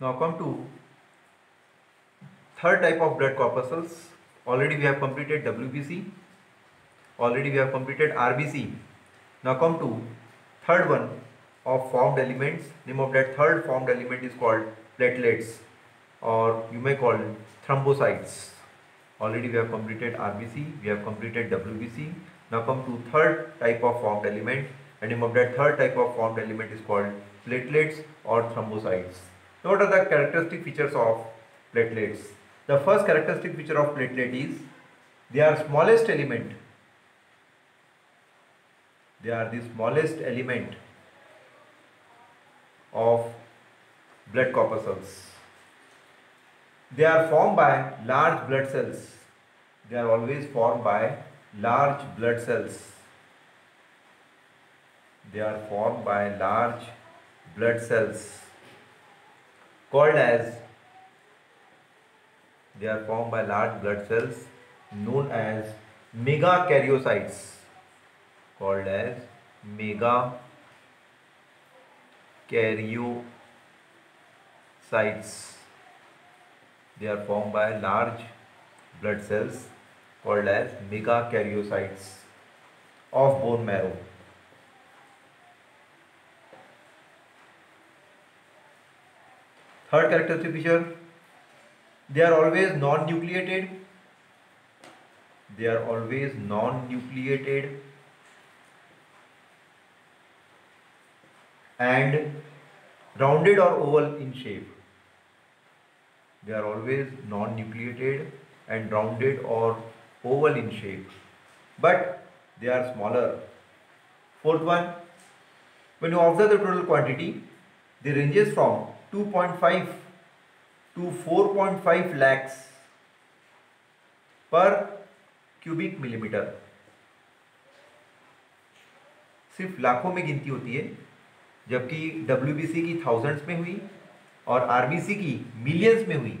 Now come to third type of blood corpuscles. Already we have completed WBC. Already we have completed RBC. Now come to third one of formed elements. Name of that third formed element is called platelets or you may call thrombocytes. Already we have completed RBC, we have completed WBC. Now come to third type of formed element and name of that third type of formed element is called platelets or thrombocytes. What are the characteristic features of platelets? The first characteristic feature of platelet is they are smallest element. They are the smallest element of blood corpuscles. They are formed by large blood cells. They are always formed by large blood cells. They are formed by large blood cells called as they are formed by large blood cells known as megakaryocytes called as megakaryocytes they are formed by large blood cells called as megakaryocytes of bone marrow. Third characteristic feature, they are always non-nucleated. They are always non-nucleated and rounded or oval in shape. They are always non-nucleated and rounded or oval in shape. But they are smaller. Fourth one, when you observe the total quantity, they ranges from 2.5 to 4.5 lakhs पर cubic millimetre सिर्फ़ लाखों में गिनती होती है, जबकि WBC की thousands में हुई और आरबीसी की मिलियंस में हुई।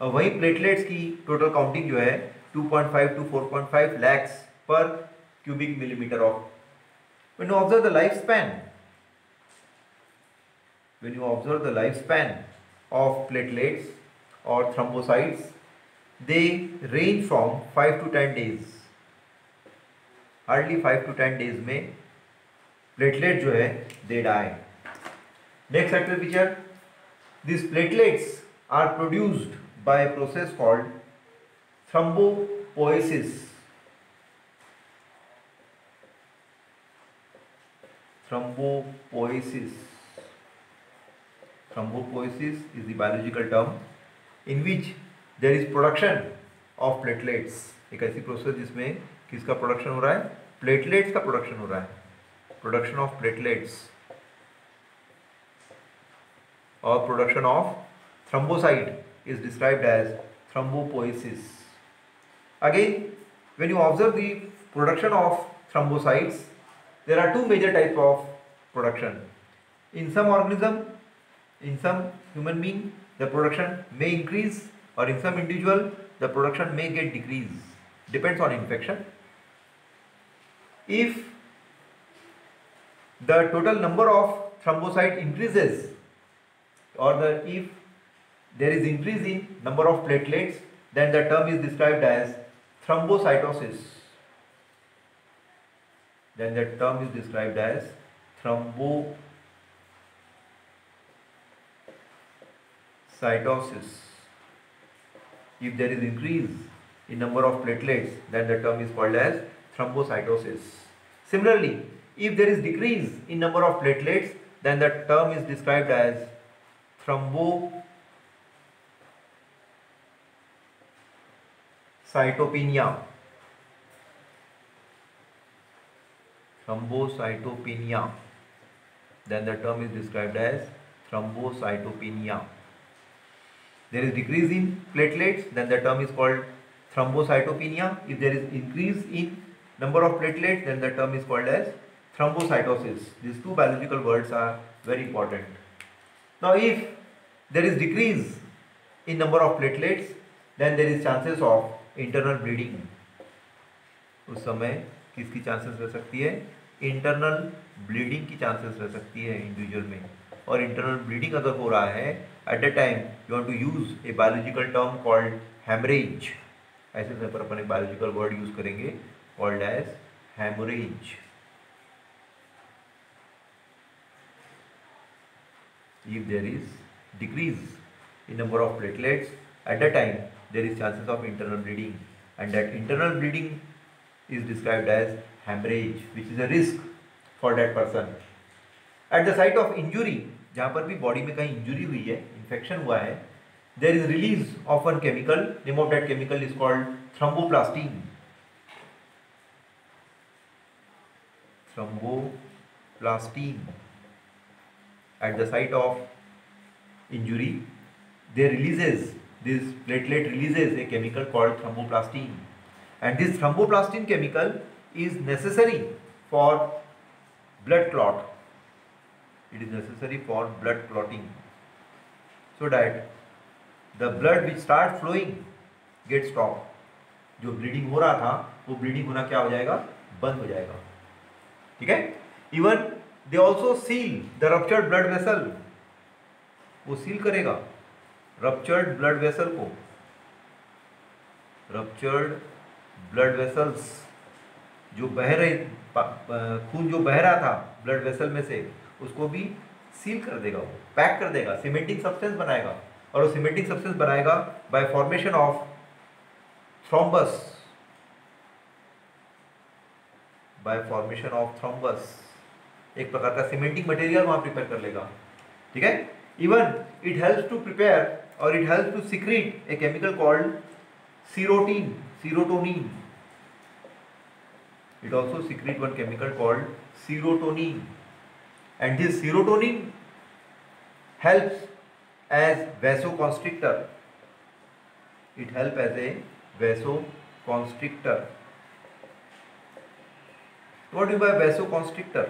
और वही प्लेटलेट्स की टोटल काउंटिंग जो है 2.5 टू 4.5 लैक्स पर cubic millimetre of when you observe the lifespan when you observe the lifespan of platelets or thrombocytes they range from 5 to 10 days hardly 5 to 10 days में प्लेटलेट जो है they die next actor picture These platelets are produced by a process called thrombopoiesis. Thrombopoiesis. Is the biological term in which there is production of platelets. एक ऐसी process जिसमें किसका production हो रहा है प्लेटलेट्स का प्रोडक्शन हो रहा है production of platelets or production of thrombocyte is described as thrombopoiesis. Again, when you observe the production of thrombocytes, there are two major types of production. In some organism, in some human being, the production may increase or in some individual, the production may get decreased. Depends on infection. If the total number of thrombocyte increases or the if there is increase in number of platelets then the term is described as thrombocytosis then the term is described as thrombocytosis if there is increase in number of platelets then the term is called as thrombocytosis. Similarly if there is decrease in number of platelets then the term is described as thrombocytopenia. Thrombocytopenia. Then the term is described as thrombocytopenia there is decrease in platelets then the term is called thrombocytopenia if there is increase in number of platelets then the term is called as thrombocytosis these two biological words are very important now if there is decrease in number of platelets then there is chances of internal bleeding उस समय किसकी chances रह सकती है internal bleeding की chances रह सकती है इंडिविजुअल में और इंटरनल ब्लीडिंग अगर हो रहा है at the time you want to use a biological term called haemorrhage ऐसे समय पर अपन एक बायोलॉजिकल वर्ड यूज़ करेंगे called as haemorrhage if there is decrease in number of platelets at that time there is chances of internal bleeding and that internal bleeding is described as hemorrhage which is a risk for that person at the site of injury जहाँ पर भी body में कहीं injury हुई है infection हुआ है there is release of an chemical name of that chemical is called thrombo thromboplastin thromboplastin at the site of injury they releases this platelet releases a chemical called thromboplastin and this thromboplastin chemical is necessary for blood clot it is necessary for blood clotting. So that the blood which starts flowing gets stopped. जो bleeding हो रहा था, वो bleeding होना क्या हो जाएगा? बंद हो जाएगा। ठीक है? Even they also seal the ruptured blood vessel वो सील करेगा। रप्चर्ड ब्लड वेसल को। रप्चर्ड ब्लड वेसल्स जो बह रहे खून जो बह रहा था ब्लड वेसल में से उसको भी सील कर देगा वो पैक कर देगा सीमेंटिंग सब्सटेंस बनाएगा। और वो सीमेंटिंग सब्सटेंस बनाएगा by formation of thrombus by formation of thrombus एक प्रकार का सीमेंटिंग मटेरियल वहाँ प्रिपेयर कर लेगा। ठीक है? Even it helps to prepare और it helps to secrete a chemical called serotonin serotonin it also secrete one chemical called serotonin. And this serotonin helps as vasoconstrictor it helps as a vasoconstrictor what do you by vasoconstrictor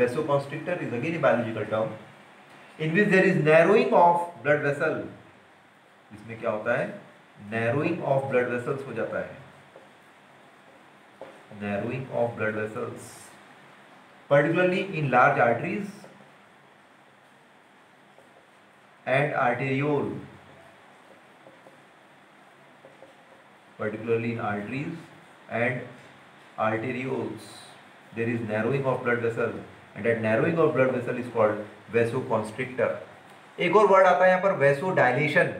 vasoconstrictor is again a biological term in which there is narrowing of blood vessel इसमें क्या होता है narrowing of blood vessels हो जाता है narrowing of blood vessels particularly in large arteries and arteriole particularly in arteries and arterioles there is narrowing of blood vessel and that narrowing of blood vessel is called vasoconstrictor एक और word आता है यहाँ पर vasodilation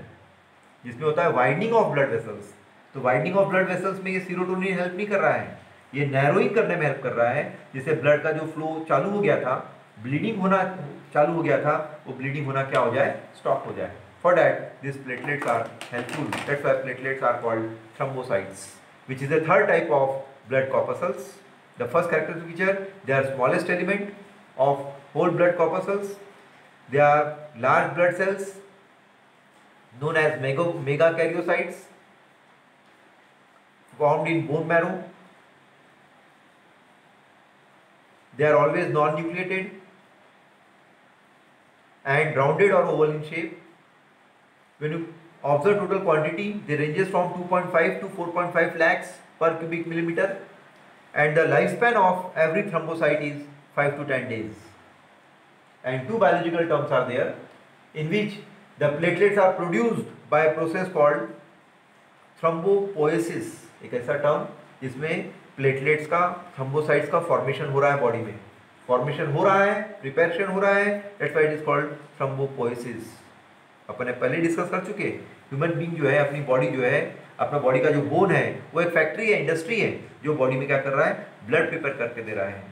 जिसमें होता है widening of blood vessels तो वाइडनिंग ऑफ़ ब्लड वेसल्स में ये सीरोटोनिन हेल्प नहीं कर रहा है ये नैरोइंग करने में हेल्प कर रहा है, जिससे ब्लड का जो फ्लो चालू हो गया था ब्लीडिंग होना चालू हो गया था, वो ब्लीडिंग होना क्या हो जाए? स्टॉप हो जाए। For that this platelets are helpful that's why platelets are called thrombocytes which is the third type of blood corpuscles the first character feature they are smallest element of whole blood corpuscles they are large blood cells known as megakaryocytes formed in bone marrow They are always non-nucleated and rounded or oval in shape. When you observe total quantity, they ranges from 2.5 to 4.5 lakhs per cubic millimeter and the lifespan of every thrombocyte is 5 to 10 days. And two biological terms are there in which the platelets are produced by a process called thrombopoiesis एक ऐसा term जिसमें platelets का thrombocytes का formation हो रहा है body में। Formation हो रहा है प्रिपेरेशन हो रहा है that's why it is called thrombopoiesis अपन ने पहले डिस्कस कर चुके ह्यूमन बींग जो है, अपनी बॉडी जो है, अपना बॉडी का जो बोन है, वो एक फैक्ट्री है इंडस्ट्री है, जो बॉडी में क्या कर रहा है ब्लड प्रिपेयर करके दे रहा है।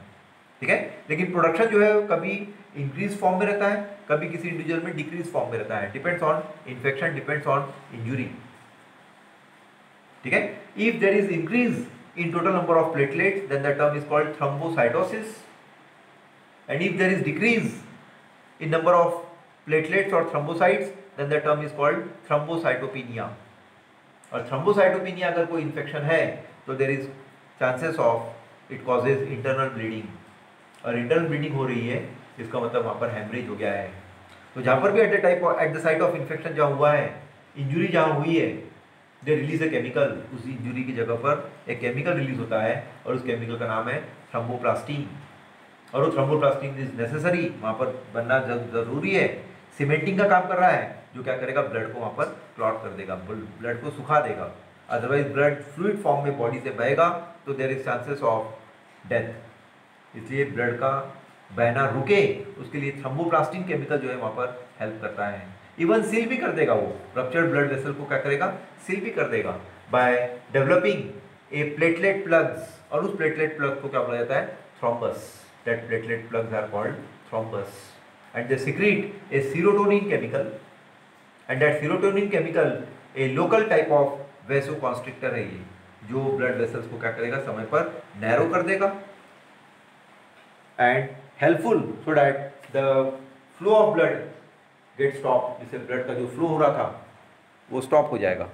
ठीक है? लेकिन प्रोडक्शन जो है कभी इंक्रीज फॉर्म में रहता है, कभी किसी इंडिविजुअल में डिक्रीज फॉर्म में रहता है। Depends on infection depends on injury ठीक है? If there is increase in total number of platelets then the term is called thrombocytosis and if there is decrease in number of platelets और thrombocytes, then the term is called thrombocytopenia. और thrombocytopenia अगर कोई infection है तो there is chances of it causes internal bleeding और internal bleeding हो रही है इसका मतलब वहाँ पर हेमरेज हो गया है। तो जहाँ पर भी at the type at the site of infection जहाँ हुआ है इंजुरी जहाँ हुई है दे रिलीज़ ए केमिकल उस इंजुरी की जगह पर एक केमिकल रिलीज़ होता है और उस केमिकल का नाम है थ्रम्बोप्लास्टीन और वो थ्रम्बोप्लास्टीन इज़ नेसेसरी वहाँ पर बनना ज़रूरी है। सीमेंटिंग का काम कर रहा है, जो क्या करेगा ब्लड को वहाँ पर क्लॉट कर देगा ब्लड को सुखा देगा। अदरवाइज़ ब्लड फ्लूड फॉर्म में बॉडी से बहेगा तो there is chances of death इसलिए ब्लड का बहना रुके, उसके लिए थ्रम्बोप्लास्टिन केमिकल जो है वहाँ पर हेल्प करता है। इवन सील भी कर देगा वो। रप्चर्ड ब्लड वेसल को क्या करेगा? सील भी कर देगा। By developing a platelet plugs और उस प्लेटलेट प्लग को क्या बोला जाता है? Thrombus that platelet plugs are called thrombus and they secrete a serotonin chemical. And that serotonin chemical, a local type of vasoconstrictor है ये, जो ब्लड वेसल्स को क्या करेगा? समय पर नैरो कर देगा। And helpful so that the flow of blood get stop जिससे ब्लड का जो फ्लो हो रहा था वो स्टॉप हो जाएगा।